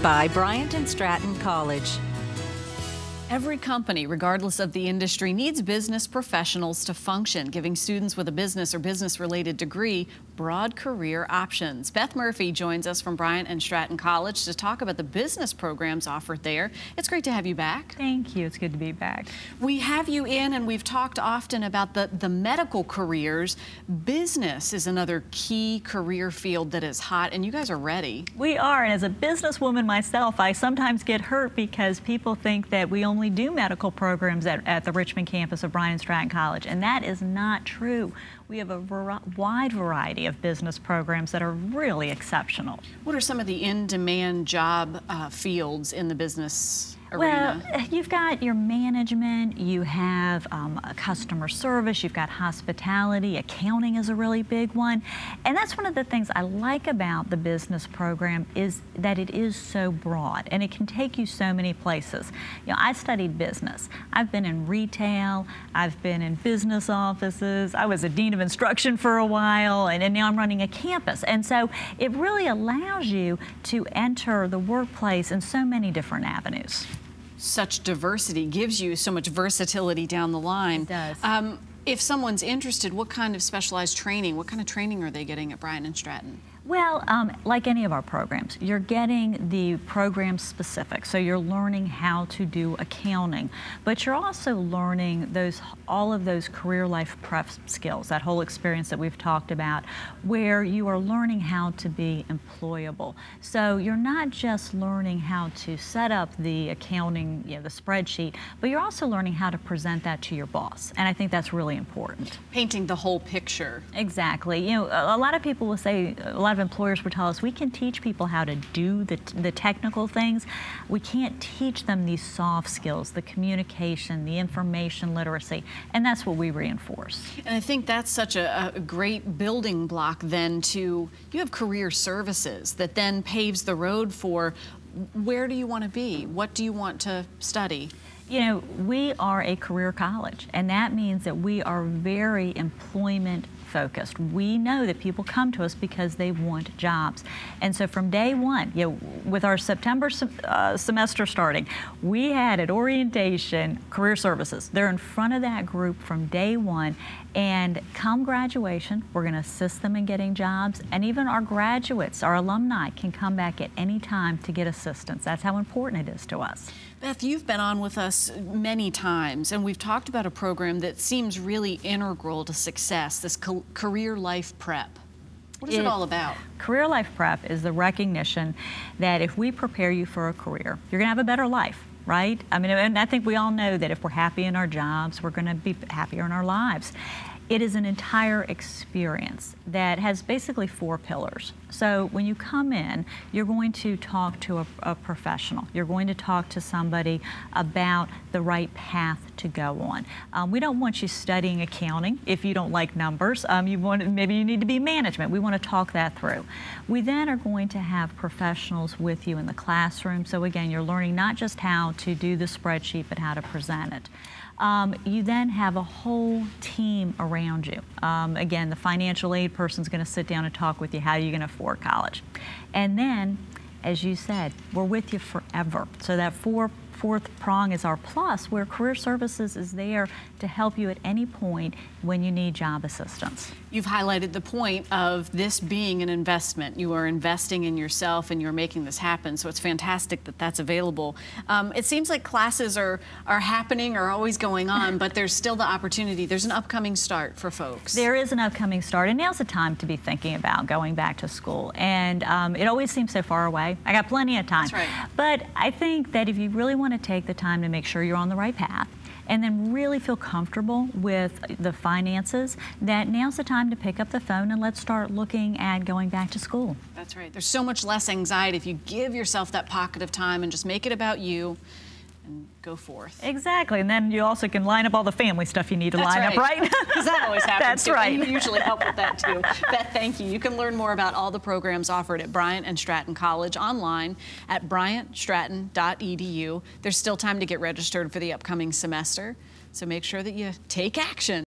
by Bryant and Stratton College. Every company, regardless of the industry, needs business professionals to function, giving students with a business or business related degree broad career options. Beth Murphy joins us from Bryant and Stratton College to talk about the business programs offered there. It's great to have you back. Thank you. It's good to be back. We have you in, and we've talked often about the, the medical careers. Business is another key career field that is hot, and you guys are ready. We are, and as a businesswoman myself, I sometimes get hurt because people think that we only do medical programs at, at the Richmond campus of Bryant Stratton College, and that is not true. We have a wide variety of business programs that are really exceptional. What are some of the in-demand job uh, fields in the business arena? Well, you've got your management, you have um, customer service, you've got hospitality, accounting is a really big one. And that's one of the things I like about the business program is that it is so broad and it can take you so many places. You know, I studied business. I've been in retail, I've been in business offices, I was a dean of instruction for a while, and, and now I'm running a campus. And so it really allows you to enter the workplace in so many different avenues such diversity gives you so much versatility down the line. It does. Um, if someone's interested, what kind of specialized training, what kind of training are they getting at Bryant and Stratton? Well, um, like any of our programs, you're getting the program specific. So you're learning how to do accounting, but you're also learning those all of those career life prep skills, that whole experience that we've talked about, where you are learning how to be employable. So you're not just learning how to set up the accounting, you know, the spreadsheet, but you're also learning how to present that to your boss. And I think that's really important. Painting the whole picture. Exactly. You know, a lot of people will say, a lot of employers would tell us, we can teach people how to do the, the technical things. We can't teach them these soft skills, the communication, the information literacy, and that's what we reinforce. And I think that's such a, a great building block then to, you have career services that then paves the road for where do you want to be? What do you want to study? You know, we are a career college, and that means that we are very employment focused. We know that people come to us because they want jobs. And so from day one, you know, with our September se uh, semester starting, we had at orientation career services. They're in front of that group from day one. And come graduation, we're going to assist them in getting jobs. And even our graduates, our alumni, can come back at any time to get assistance. That's how important it is to us. Beth, you've been on with us many times, and we've talked about a program that seems really integral to success, this career life prep. What is it, it, all about? Career life prep is the recognition that if we prepare you for a career, you're going to have a better life right? I mean, and I think we all know that if we're happy in our jobs, we're going to be happier in our lives. It is an entire experience that has basically four pillars. So when you come in, you're going to talk to a, a, professional. You're going to talk to somebody about the right path to go on. Um, we don't want you studying accounting if you don't like numbers. Um, you want maybe you need to be management. We want to talk that through. We then are going to have professionals with you in the classroom. So again, you're learning not just how to do the spreadsheet, but how to present it. Um, you then have a whole team around you. Um, again, the financial aid person is going to sit down and talk with you how are you're going to afford college. And then, as you said, we're with you forever. So that four fourth prong is our plus, where career services is there to help you at any point when you need job assistance. You've highlighted the point of this being an investment. You are investing in yourself and you're making this happen, so it's fantastic that that's available. Um, it seems like classes are, are happening or always going on, but there's still the opportunity. There's an upcoming start for folks. There is an upcoming start, and now's the time to be thinking about going back to school. And um, it always seems so far away. I got plenty of time. That's right. But I think that if you really want to take the time to make sure you're on the right path, and then really feel comfortable with the finances, that now's the time to pick up the phone and let's start looking at going back to school. That's right. There's so much less anxiety if you give yourself that pocket of time and just make it about you and go forth. Exactly, and then you also can line up all the family stuff you need to That's line right. up, right? Because that always happens. That's too. right. And you usually help with that too. Beth, thank you. You can learn more about all the programs offered at Bryant and Stratton College online at bryantstratton.edu. There's still time to get registered for the upcoming semester, so make sure that you take action.